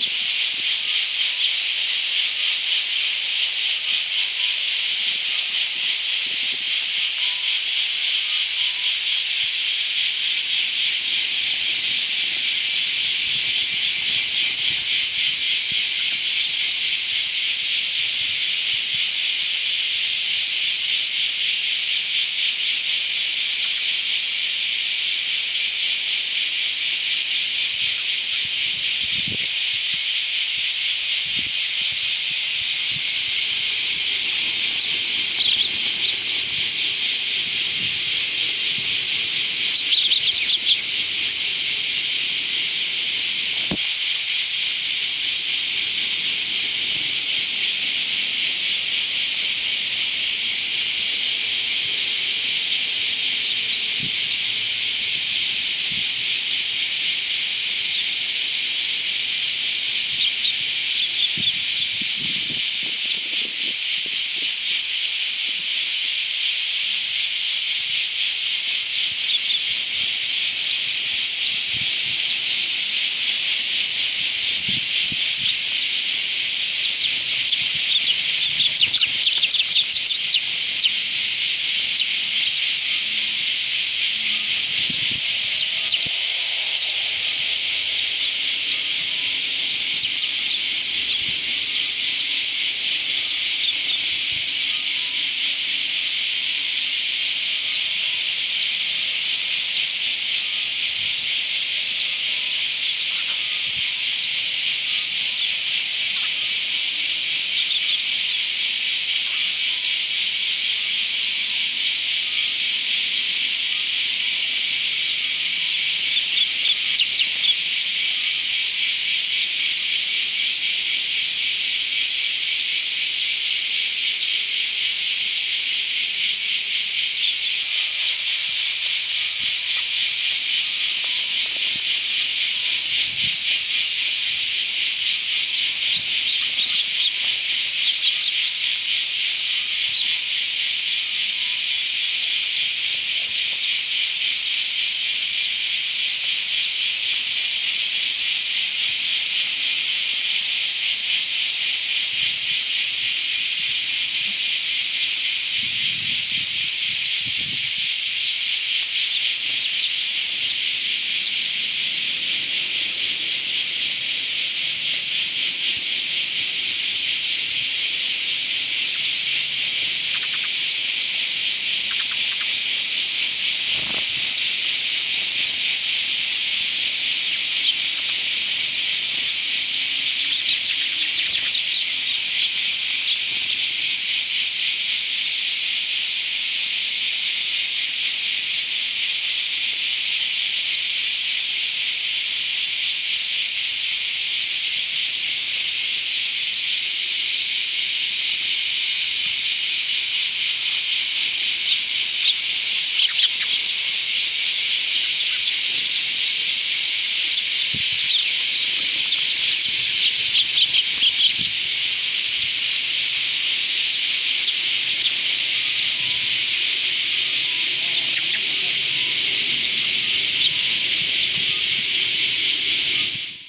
you